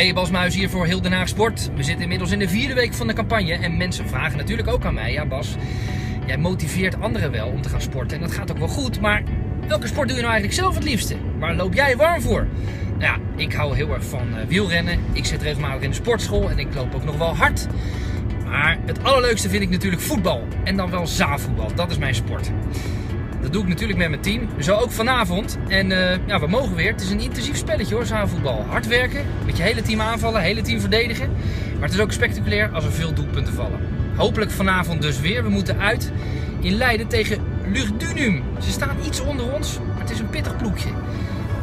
Hey, Bas Muis hier voor Heel Den Haag Sport. We zitten inmiddels in de vierde week van de campagne en mensen vragen natuurlijk ook aan mij. Ja Bas, jij motiveert anderen wel om te gaan sporten en dat gaat ook wel goed, maar welke sport doe je nou eigenlijk zelf het liefste? Waar loop jij warm voor? Nou ja, ik hou heel erg van uh, wielrennen. Ik zit regelmatig in de sportschool en ik loop ook nog wel hard. Maar het allerleukste vind ik natuurlijk voetbal. En dan wel zaalvoetbal. Dat is mijn sport. Dat doe ik natuurlijk met mijn team. Zo ook vanavond. En uh, ja, we mogen weer. Het is een intensief spelletje hoor, zaalvoetbal. Hard werken, met je hele team aanvallen, hele team verdedigen. Maar het is ook spectaculair als er veel doelpunten vallen. Hopelijk vanavond dus weer. We moeten uit in Leiden tegen Lugdunum. Ze staan iets onder ons, maar het is een pittig ploegje.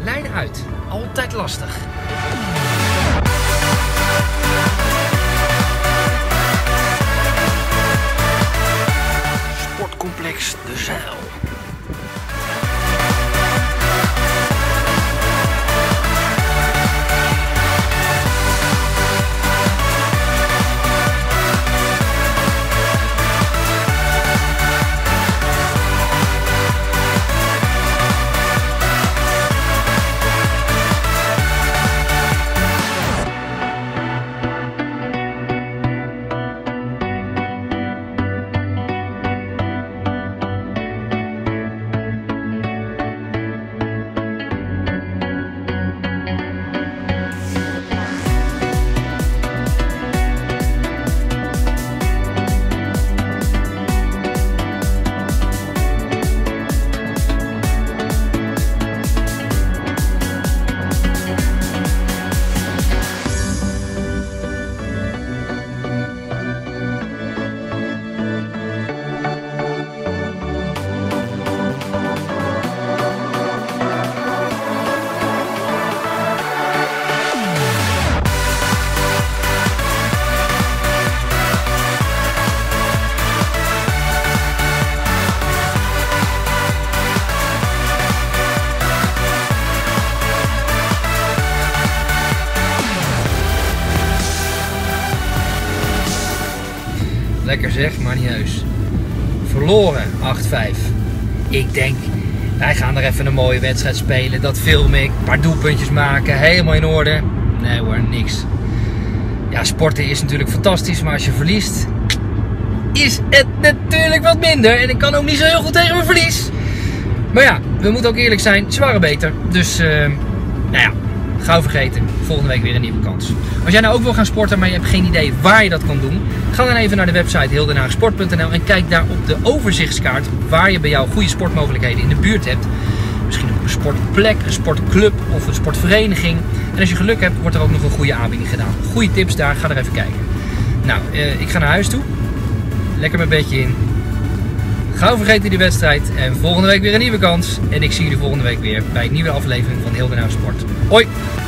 Leiden uit. Altijd lastig. Sportcomplex De Zeil. Lekker zeg, maar niet heus. Verloren 8-5. Ik denk, wij gaan er even een mooie wedstrijd spelen. Dat film ik. Een paar doelpuntjes maken. Helemaal in orde. Nee hoor, niks. Ja, sporten is natuurlijk fantastisch. Maar als je verliest, is het natuurlijk wat minder. En ik kan ook niet zo heel goed tegen mijn verlies. Maar ja, we moeten ook eerlijk zijn. Ze waren beter. Dus, uh, nou ja, gauw vergeten. Volgende week weer een nieuwe kans. Als jij nou ook wil gaan sporten, maar je hebt geen idee waar je dat kan doen, ga dan even naar de website heeldenhaagsport.nl en kijk daar op de overzichtskaart waar je bij jou goede sportmogelijkheden in de buurt hebt. Misschien een sportplek, een sportclub of een sportvereniging. En als je geluk hebt, wordt er ook nog een goede aanbieding gedaan. Goede tips daar, ga er even kijken. Nou, eh, ik ga naar huis toe. Lekker mijn bedje in. Gauw vergeten die wedstrijd en volgende week weer een nieuwe kans. En ik zie jullie volgende week weer bij een nieuwe aflevering van Heel Haag Sport. Hoi!